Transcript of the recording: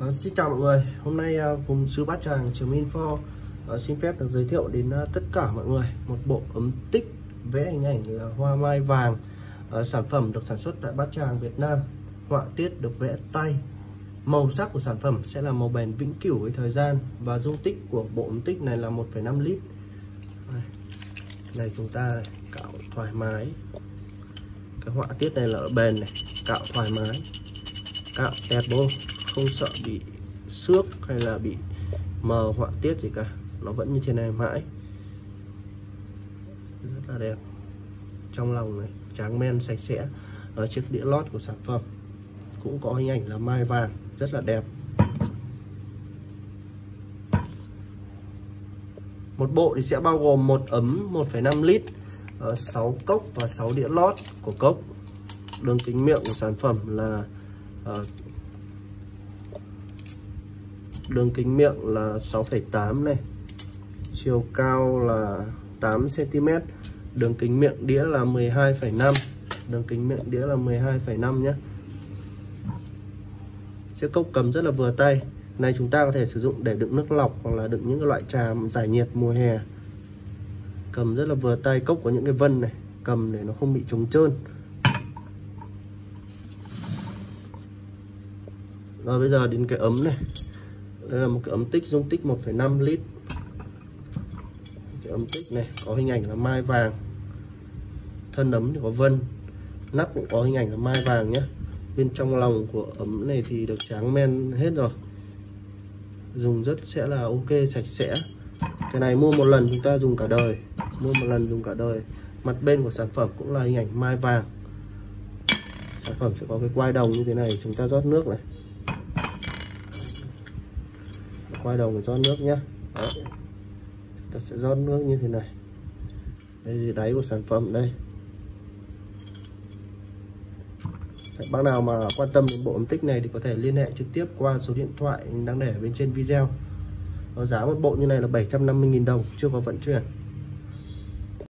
À, xin chào mọi người, hôm nay à, cùng sư bát tràng trường info à, ờ, xin phép được giới thiệu đến à, tất cả mọi người một bộ ấm tích vẽ hình ảnh là hoa mai vàng à, sản phẩm được sản xuất tại bát tràng Việt Nam. Họa tiết được vẽ tay. Màu sắc của sản phẩm sẽ là màu bền vĩnh cửu với thời gian và dung tích của bộ ấm tích này là 1,5 lít. Này, này chúng ta cạo thoải mái. Cái họa tiết này là bền này. Cạo thoải mái. Cạo đẹp vô không sợ bị xước hay là bị mờ họa tiết gì cả. Nó vẫn như thế này mãi. Rất là đẹp. Trong lòng này tráng men sạch sẽ ở chiếc đĩa lót của sản phẩm. Cũng có hình ảnh là mai vàng rất là đẹp. Một bộ thì sẽ bao gồm một ấm 1,5 lít ờ, 6 cốc và 6 đĩa lót của cốc đường kính miệng của sản phẩm là ờ, đường kính miệng là 6,8 này. Chiều cao là 8 cm đường kính miệng đĩa là 12,5 đường kính miệng đĩa là 12,5 nhé. Chiếc cốc cầm rất là vừa tay. Này chúng ta có thể sử dụng để đựng nước lọc hoặc là đựng những cái loại trà giải nhiệt mùa hè. Cầm rất là vừa tay cốc có những cái vân này cầm để nó không bị trống trơn. Rồi bây giờ đến cái ấm này đây là một cái ấm tích dung tích 1,5 lít. Cái ấm tích này có hình ảnh là mai vàng. Thân ấm thì có vân. Nắp cũng có hình ảnh là mai vàng nhé. Bên trong lòng của ấm này thì được tráng men hết rồi. Dùng rất sẽ là ok sạch sẽ. Cái này mua một lần chúng ta dùng cả đời. Mua một lần dùng cả đời. Mặt bên của sản phẩm cũng là hình ảnh mai vàng. Sản phẩm sẽ có cái quai đồng như thế này chúng ta rót nước này quay đầu mình rót nước nhé Đấy. ta sẽ rót nước như thế này. Đây là đáy của sản phẩm đây. Bác nào mà quan tâm đến bộ ấm tích này thì có thể liên hệ trực tiếp qua số điện thoại đang để bên trên video. Nó giá một bộ như này là 750.000 đồng, chưa có vận chuyển.